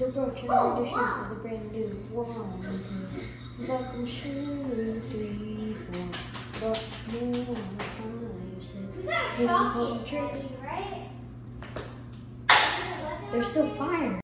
The broken edition for the brand new one, two. Welcome four, but more, five, six. We got seven, shocking hundred. right? There's still fire.